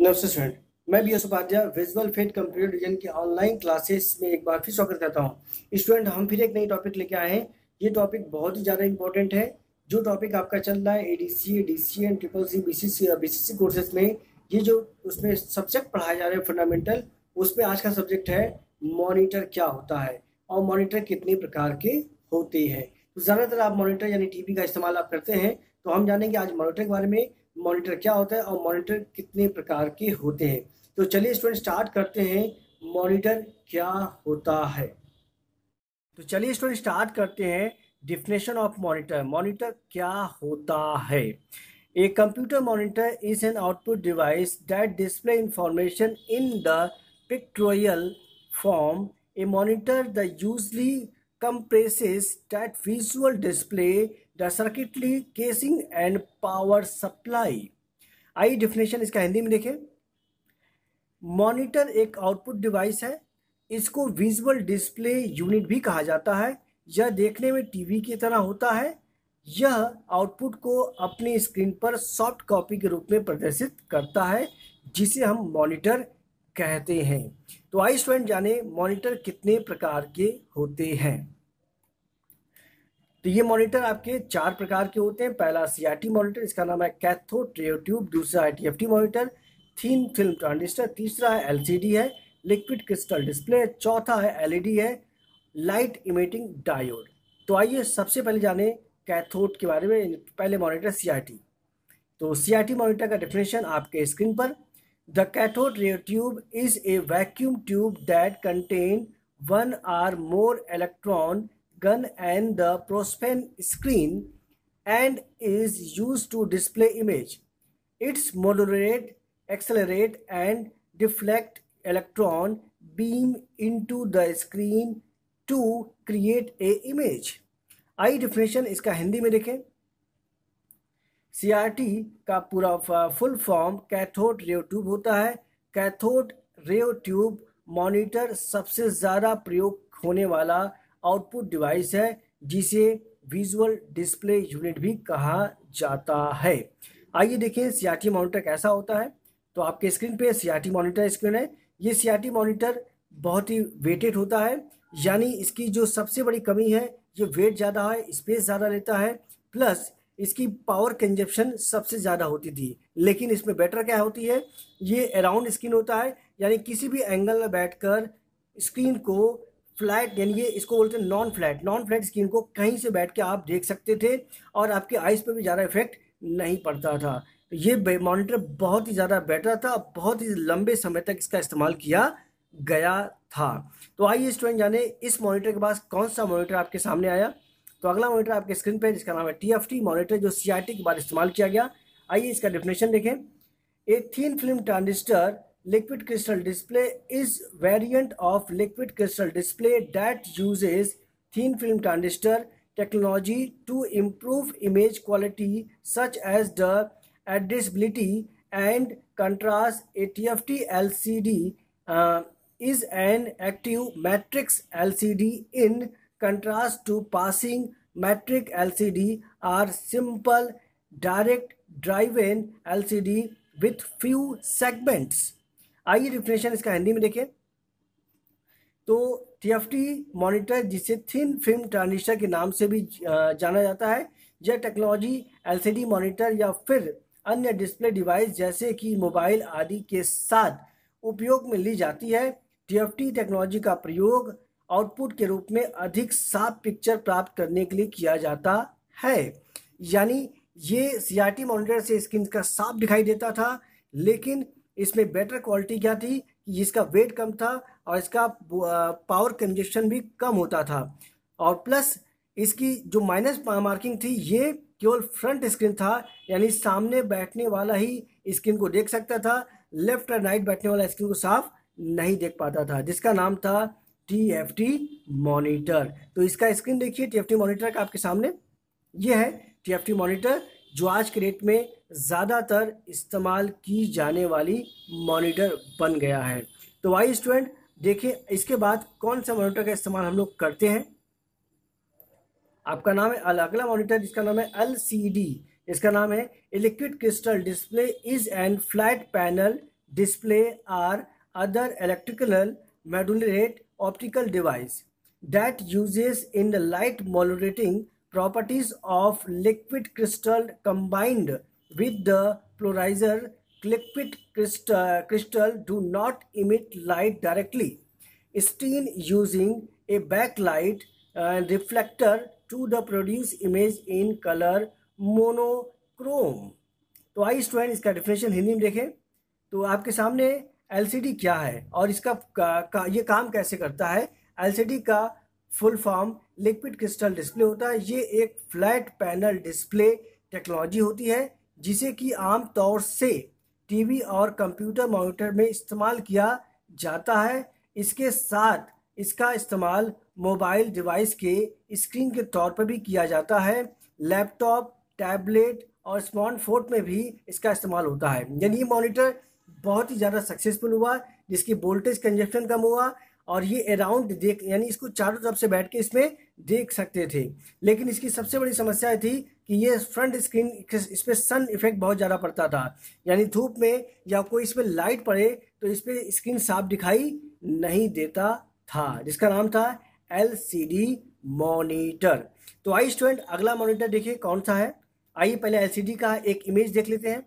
नमस्ते स्टूडेंट मैं B S Upadhyay visual फेट कंप्यूटर डिजन की ऑनलाइन क्लासेस में एक बार फिर स्वागत करता हूँ। स्टूडेंट हम फिर एक नई टॉपिक लेके आए हैं। ये टॉपिक बहुत ही ज़्यादा इंपॉर्टेंट है। जो टॉपिक आपका चल रहा है A D C A D C and triple C B C C B C C courses में, ये जो उसमें सब्जेक्ट पढ़ाए जा रहे हैं फंडामेंटल उसमें आज का सब्जेक्ट है मॉनिटर क्या होता है और मॉनिटर कितने प्रकार के होते हैं। तो ज़्यादातर आप मॉनिटर यानी टीवी का इस्तेमाल आप करते हैं तो हम जानेंगे आज मॉनिटर के बारे में मॉनिटर क्या होता है और मॉनिटर कितने प्रकार के होते हैं। तो चलिए स्टूडेंट स्टार्ट करते हैं, मॉनिटर क्या होता है। तो चलिए स्टूडेंट स्टार्ट करते हैं डिफिनेशन ऑफ़ मॉनिटर मॉनिटर क्या होता है। A computer monitor is an output device that display information in the pictorial form a monitor the usually compresses that visual display the circuitry casing and power supply आई definition इसका हिंदी में देखें monitor एक output device है। इसको visual display unit भी कहा जाता है। यह देखने में टीवी की तरह होता है। यह आउटपुट को अपनी स्क्रीन पर सॉफ्ट कॉपी के रूप में प्रदर्शित करता है, जिसे हम मॉनिटर कहते हैं। तो आई स्टूडेंट जाने मॉनिटर कितने प्रकार के होते हैं? तो ये मॉनिटर आपके चार प्रकार के होते हैं। पहला सीआरटी मॉनिटर, इसका नाम है कैथो ट्रेट्यूब दूसरा है T monitor thin film transistor, तीसरा है एलसीडी है, लिक्विड क्रिस्टल डिस्प्ले, चौथा है एलईडी है, लाइट इमेटिंग डायोड। तो आइए सबसे पहले जाने कैथोड के बारे में पहले मॉनिटर सीआरटी तो सीआरटी मॉनिटर का डेफिनेशन आपके स्क्रीन पर। The cathode ray tube is a vacuum tube that contain one or more electron gun and the prospen screen and is used to display image. Its moderate, accelerate and deflect electron beam into the screen to create a image. आई definition इसका हिंदी में देखें CRT का पूरा full form cathode ray tube होता है cathode ray tube monitor सबसे ज़्यादा प्रयोग होने वाला आउटपुट डिवाइस है, जिसे विजुअल डिस्प्ले यूनिट भी कहा जाता है। आइए देखें सी मॉनिटर कैसा होता है। तो आपके स्क्रीन पे सीआरटी मॉनिटर स्क्रीन है। ये सीआरटी मॉनिटर बहुत ही वेटेड होता है, यानी इसकी जो सबसे बड़ी कमी है, ये वेट ज़्यादा है स्पेस ज़्यादा लेता है प्लस इसकी पावर कंजप्शन सबसे ज़्यादा होती थी। लेकिन इसमें बेटर क्या होती है? ये अराउंड स्क्रीन होता है, यानी किसी भी एंगल में बैठकर स्क्रीन को फ्लैट, यानी ये इसको बोलते हैं non flat non flat screen को कहीं से बैठ के आप देख सकते थे और आपके आइज़ पर भी ज़्यादा इफ़ेक्ट नहीं पड़ता था। तो ये मॉनिटर बहुत ही ज़्यादा बेटर था, बहुत ही लंबे समय तक इसका इस्तेमाल किया गया था। तो आइए स्टूडेंट जाने इस मॉनिटर के पास कौन सा मॉनिटर आपके सामने आया। तो अगला मॉनिटर आपके स्क्रीन पर जिसका नाम है टी एफ़ टी मॉनिटर जो सी आई टी के बाद इस्तेमाल किया गया। आइए इसका डिफिनेशन देखें। A thin film transistor liquid crystal display is variant of liquid crystal display that uses thin film transistor technology to improve image quality such as the addressability and contrast a TFT LCD uh, is an active matrix LCD in contrast to passing matrix LCD are simple direct drive-in LCD with few segments. आइए definition इसका हिंदी में देखें तो TFT monitor जिसे thin film transistor के नाम से भी जाना जाता है यह टेक्नोलॉजी एलसीडी मॉनिटर या फिर अन्य डिस्प्ले डिवाइस जैसे कि मोबाइल आदि के साथ उपयोग में ली जाती है। टीएफटी टेक्नोलॉजी का प्रयोग आउटपुट के रूप में अधिक साफ़ पिक्चर प्राप्त करने के लिए किया जाता है। यानी ये सी मॉनिटर से स्क्रीन का साफ़ दिखाई देता था, लेकिन इसमें बेटर क्वालिटी क्या थी कि इसका वेट कम था और इसका पावर कंजेशन भी कम होता था। और प्लस इसकी जो माइनस मार्किंग थी, ये केवल फ्रंट स्क्रीन था, यानी सामने बैठने वाला ही स्क्रीन को देख सकता था लेफ़्ट और राइट बैठने वाला स्क्रीन को साफ़ नहीं देख पाता था, जिसका नाम था टी एफ़ टी मॉनिटर तो इसका स्क्रीन देखिए टी एफ़ टी मॉनिटर का आपके सामने, ये है टी एफ़ टी मॉनिटर जो आज के डेट में ज़्यादातर इस्तेमाल की जाने वाली मॉनिटर बन गया है। तो वाई स्टूडेंट देखिए इसके बाद कौन सा मॉनिटर का इस्तेमाल हम लोग करते हैं। आपका नाम है अगला मॉनिटर जिसका नाम है एल सी डी इसका नाम है liquid crystal display is and flat panel display are other electrical modulate optical device that uses in the light modulating properties of liquid crystal combined with the polarizer liquid crystal, crystal do not emit light directly. Steen using a backlight and reflector to the produce image in color monochrome. तो आई student इसका definition Hindi में देखें तो आपके सामने LCD क्या है और इसका का, का, ये काम कैसे करता है एलसीडी का full form liquid crystal display होता है। ये एक फ्लैट पैनल डिस्प्ले टेक्नोलॉजी होती है, जिसे कि आम तौर से टीवी और कंप्यूटर मॉनिटर में इस्तेमाल किया जाता है। इसके साथ इसका इस्तेमाल मोबाइल डिवाइस के स्क्रीन के तौर पर भी किया जाता है। लैपटॉप, टैबलेट और स्मार्टफ़ोन में भी इसका इस्तेमाल होता है। यानी ये मॉनिटर बहुत ही ज़्यादा सक्सेसफुल हुआ, जिसकी वोल्टेज कंजप्शन कम हुआ और ये अराउंड देख, यानी इसको चारों तरफ़ से बैठ के इसमें देख सकते थे। लेकिन इसकी सबसे बड़ी समस्या थी कि ये फ्रंट स्क्रीन इस पर सन इफ़ेक्ट बहुत ज़्यादा पड़ता था। यानी धूप में या कोई इस पर लाइट पड़े तो इस पर स्क्रीन साफ़ दिखाई नहीं देता था, जिसका नाम था एलसीडी मॉनिटर तो आई स्टूडेंट अगला मॉनिटर देखिए कौन सा है। आइए पहले एल का एक इमेज देख लेते हैं।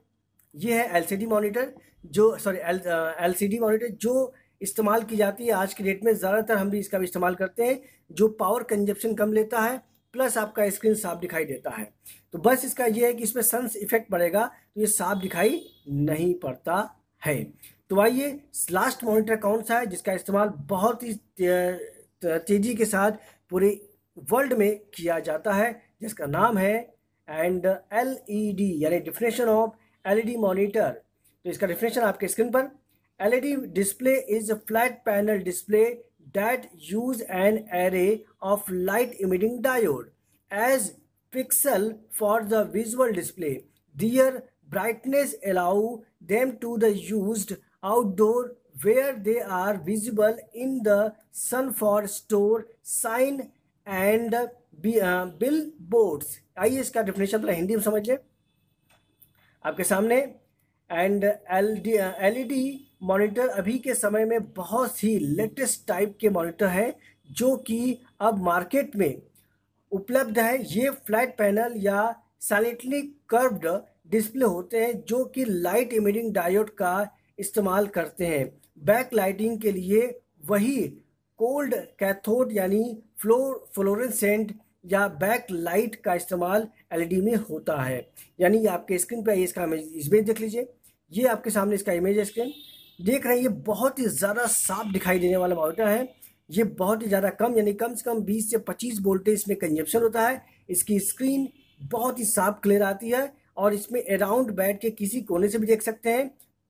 ये है एल मॉनिटर जो सॉरी एल मॉनिटर जो इस्तेमाल की जाती है। आज की डेट में ज़्यादातर हम भी इसका भी इस्तेमाल करते हैं, जो पावर कंजप्शन कम लेता है प्लस आपका स्क्रीन साफ़ दिखाई देता है। तो बस इसका ये है कि इसमें सन्स इफ़ेक्ट पड़ेगा तो ये साफ़ दिखाई नहीं पड़ता है। तो आइए लास्ट मॉनिटर कौन सा है, जिसका इस्तेमाल बहुत ही तेज़ी के साथ पूरे वर्ल्ड में किया जाता है, जिसका नाम है एंड एल ई डी यानी definition of L E D monitor तो इसका डिफिनेशन आपके स्क्रीन पर LED display is a flat panel display that use an array of light emitting diode as pixel for the visual display. Their brightness allow them to the used outdoor where they are visible in the sun for store sign and billboards आइए इसका definition थोड़ा हिंदी में समझ लें आपके सामने and L D L E D monitor अभी के समय में बहुत ही लेटेस्ट टाइप के मॉनिटर हैं, जो कि अब मार्केट में उपलब्ध है। ये फ्लैट पैनल या सैलिटली कर्व्ड डिस्प्ले होते हैं, जो कि लाइट इमिडिंग डायोड का इस्तेमाल करते हैं। बैक लाइटिंग के लिए वही कोल्ड कैथोड यानी फ्लोर फ्लोरेंसेंट या बैक लाइट का इस्तेमाल एलईडी में होता है। यानी आपके स्क्रीन पे इसका इमेज देख लीजिए। ये आपके सामने इसका इमेज है स्क्रीन। देख रहे हैं, ये बहुत ही ज़्यादा साफ़ दिखाई देने वाला मॉनिटर है। ये बहुत ही ज़्यादा कम, यानी कम से कम 20 से 25 वोल्टेज इसमें कंजप्शन होता है। इसकी स्क्रीन बहुत ही साफ़ क्लियर आती है और इसमें अराउंड बैठ के किसी कोने से भी देख सकते हैं।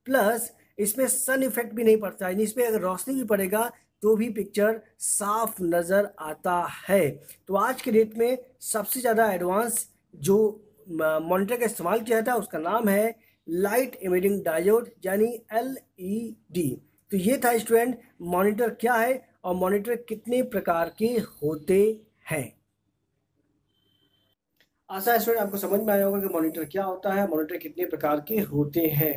प्लस इसमें सन इफ़ेक्ट भी नहीं पड़ता, यानी इसमें अगर रोशनी भी पड़ेगा तो भी पिक्चर साफ़ नज़र आता है। तो आज के डेट में सबसे ज़्यादा एडवांस जो मॉनिटर का इस्तेमाल किया था, उसका नाम है लाइट इमिडिंग डायोड यानी एल ई डी तो ये था स्टूडेंट, मॉनिटर क्या है और मॉनिटर कितने प्रकार के होते हैं? आशा है स्टूडेंट आपको समझ में आया होगा कि मॉनिटर क्या होता है, मॉनिटर कितने प्रकार के होते हैं।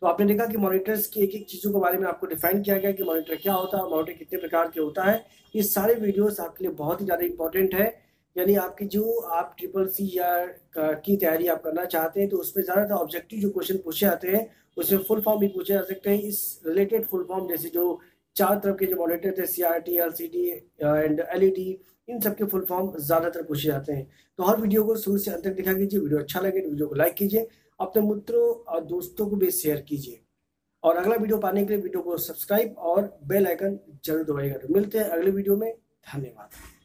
तो आपने देखा कि मॉनिटर्स की एक एक चीज़ों के बारे में आपको डिफाइन किया गया कि मॉनिटर क्या होता है मॉनिटर कितने प्रकार के होता है। ये सारे वीडियोस आपके लिए बहुत ही ज़्यादा इंपॉर्टेंट है। यानी आपकी जो आप ट्रिपल सी या, की तैयारी आप करना चाहते हैं तो उसमें ज़्यादातर ऑब्जेक्टिव जो क्वेश्चन पूछे जाते हैं, उसमें फुल फॉर्म भी पूछे जा सकते हैं। इस रिलेटेड फुल फॉर्म जैसे जो चार तरफ़ के जो मॉनिटर थे C R T L C D and L E D इन सबके फुल फॉर्म ज़्यादातर पूछे जाते हैं। तो हर वीडियो को शुरू से अंत तक दिखा कीजिए वीडियो अच्छा लगे तो वीडियो को लाइक कीजिए, अपने मित्रों और दोस्तों को भी शेयर कीजिए। और अगला वीडियो पाने के लिए वीडियो को सब्सक्राइब और बेल आइकन ज़रूर दबाइएगा। तो मिलते हैं अगले वीडियो में। धन्यवाद।